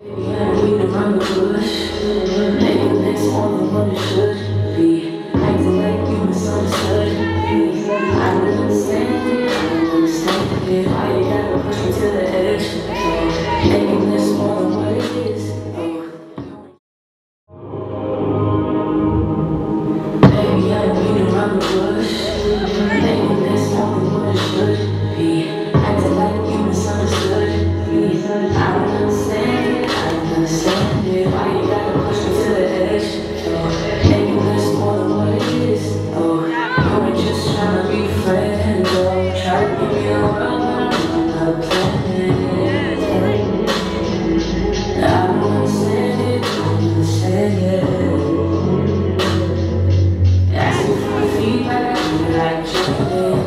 We can run the bush. Making this all the money should be. Acting like you misunderstood me. I don't understand it. I don't understand it. Thank you.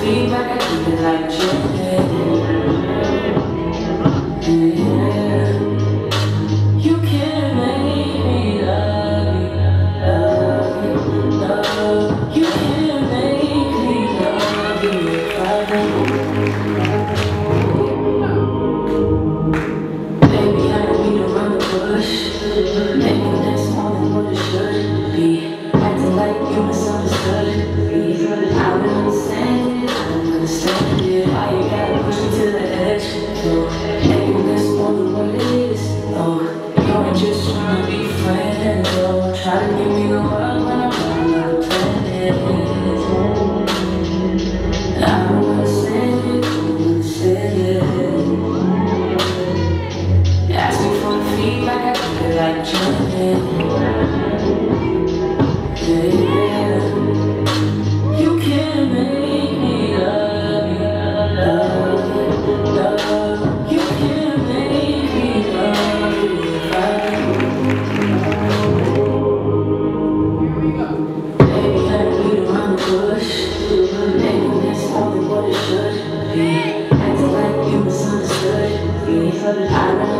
Feedback, I keep it like Janet.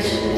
Spanish.